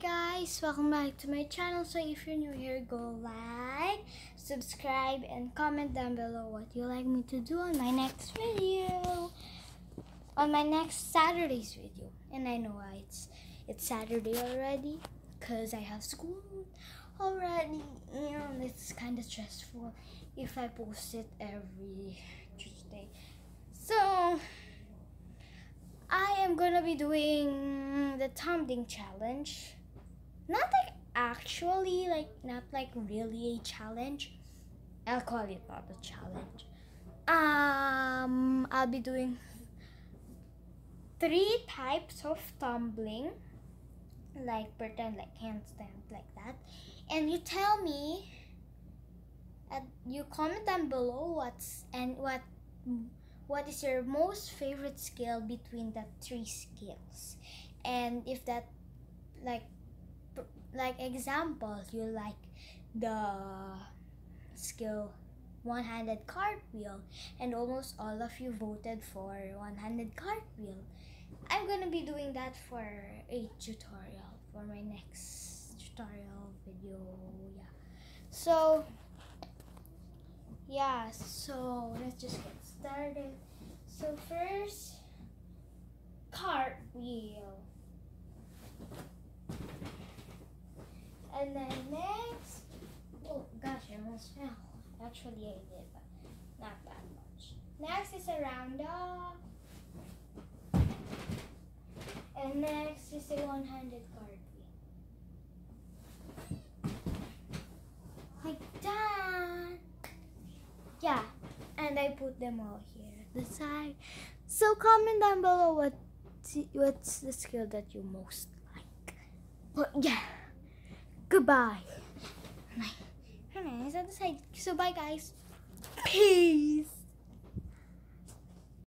guys, welcome back to my channel. So if you're new here, go like, subscribe, and comment down below what you like me to do on my next video. On my next Saturday's video. And I know why it's it's Saturday already because I have school already and it's kind of stressful if I post it every Tuesday. So I am gonna be doing the tumbling challenge. Not like actually, like not like really a challenge. I'll call it not a challenge. Um, I'll be doing three types of tumbling, like pretend like handstand like that, and you tell me. Uh, you comment down below what's and what what is your most favorite skill between the three skills and if that like like examples. You like the skill one-handed cartwheel and almost all of you voted for one-handed cartwheel. I'm gonna be doing that for a tutorial for my next tutorial video yeah. So yeah so let's just get started. So first cartwheel and then next oh gosh i almost fell actually i did but not that much. Next is a round and next is a one-handed cartwheel like that. Yeah and I put them all here at the side. So comment down below what what's the skill that you most like. But yeah, Goodbye. So bye guys. Peace.